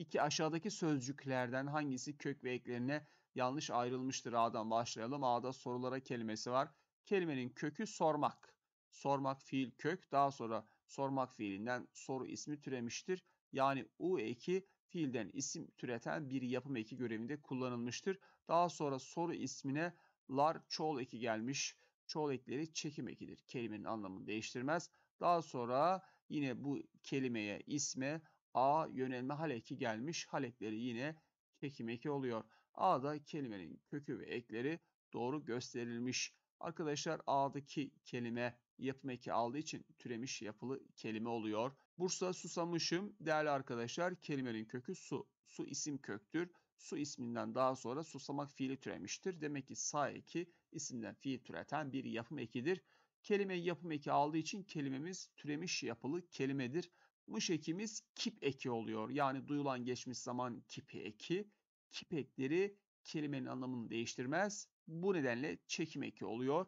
İki aşağıdaki sözcüklerden hangisi kök ve eklerine yanlış ayrılmıştır? A'dan başlayalım. A'da sorulara kelimesi var. Kelimenin kökü sormak. Sormak fiil kök. Daha sonra sormak fiilinden soru ismi türemiştir. Yani u eki fiilden isim türeten bir yapım eki görevinde kullanılmıştır. Daha sonra soru ismine lar çoğul eki gelmiş. Çoğul ekleri çekim ekidir. Kelimenin anlamını değiştirmez. Daha sonra yine bu kelimeye, isme A yönelme hal eki gelmiş. Hal ekleri yine çekim eki oluyor. A'da kelimenin kökü ve ekleri doğru gösterilmiş. Arkadaşlar A'daki kelime yapım eki aldığı için türemiş yapılı kelime oluyor. Bursa susamışım. Değerli arkadaşlar kelimenin kökü su. Su isim köktür. Su isminden daha sonra susamak fiili türemiştir. Demek ki sağ eki isimden fiil türeten bir yapım ekidir. Kelime yapım eki aldığı için kelimemiz türemiş yapılı kelimedir. Mış ekimiz kip eki oluyor. Yani duyulan geçmiş zaman kipi eki. Kip ekleri kelimenin anlamını değiştirmez. Bu nedenle çekim eki oluyor.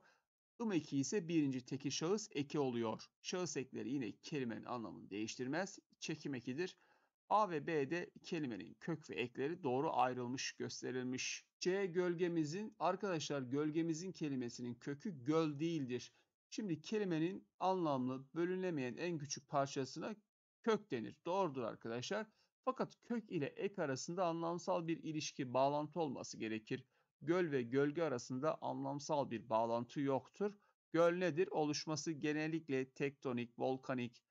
Im eki ise birinci tekil şahıs eki oluyor. Şahıs ekleri yine kelimenin anlamını değiştirmez. Çekim ekidir. A ve B'de kelimenin kök ve ekleri doğru ayrılmış, gösterilmiş. C gölgemizin, arkadaşlar gölgemizin kelimesinin kökü göl değildir. Şimdi kelimenin anlamlı, bölünemeyen en küçük parçasına kök denir. Doğrudur arkadaşlar. Fakat kök ile ek arasında anlamsal bir ilişki, bağlantı olması gerekir. Göl ve gölge arasında anlamsal bir bağlantı yoktur. Göl nedir? Oluşması genellikle tektonik, volkanik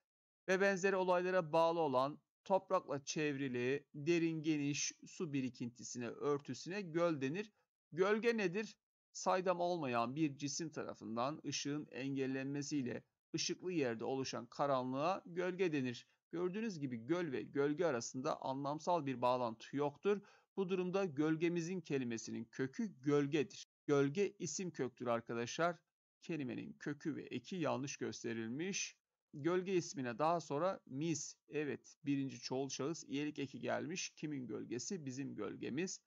ve benzeri olaylara bağlı olan toprakla çevrili, derin geniş su birikintisine, örtüsüne göl denir. Gölge nedir? Saydam olmayan bir cisim tarafından ışığın engellenmesiyle ışıklı yerde oluşan karanlığa gölge denir. Gördüğünüz gibi göl ve gölge arasında anlamsal bir bağlantı yoktur. Bu durumda gölgemizin kelimesinin kökü gölgedir. Gölge isim köktür arkadaşlar. Kelimenin kökü ve eki yanlış gösterilmiş. Gölge ismine daha sonra mis, evet birinci çoğul şahıs iyelik eki gelmiş. Kimin gölgesi? Bizim gölgemiz.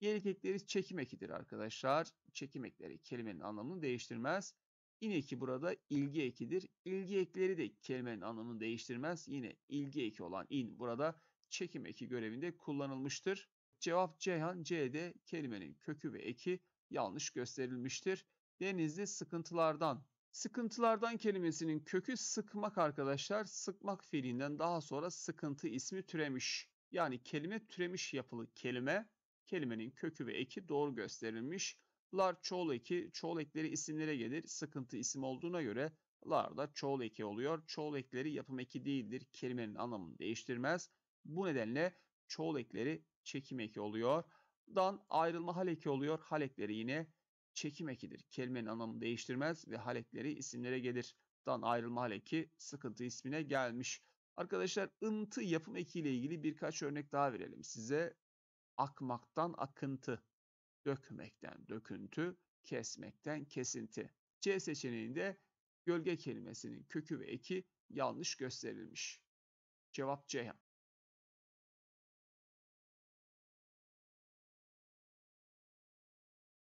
İyelik ekleri çekim ekidir arkadaşlar. Çekim ekleri kelimenin anlamını değiştirmez. İn eki burada ilgi ekidir. İlgi ekleri de kelimenin anlamını değiştirmez. Yine ilgi eki olan in burada çekim eki görevinde kullanılmıştır. Cevap Ceyhan C'de kelimenin kökü ve eki yanlış gösterilmiştir. Denizli sıkıntılardan. Sıkıntılardan kelimesinin kökü sıkmak arkadaşlar. Sıkmak fiilinden daha sonra sıkıntı ismi türemiş. Yani kelime türemiş yapılı kelime. Kelimenin kökü ve eki doğru gösterilmiş. Lar çoğul eki, çoğul ekleri isimlere gelir. Sıkıntı isim olduğuna göre lar da çoğul eki oluyor. Çoğul ekleri yapım eki değildir. Kelimenin anlamını değiştirmez. Bu nedenle çoğul ekleri çekim eki oluyor. Dan ayrılma hal eki oluyor. Hal ekleri yine çekim ekidir. Kelimenin anlamını değiştirmez ve hal ekleri isimlere gelir. Dan ayrılma hal eki sıkıntı ismine gelmiş. Arkadaşlar ıntı yapım eki ile ilgili birkaç örnek daha verelim size. Akmaktan akıntı, dökmekten döküntü, kesmekten kesinti. C seçeneğinde gölge kelimesinin kökü ve eki yanlış gösterilmiş. Cevap Ceyhan.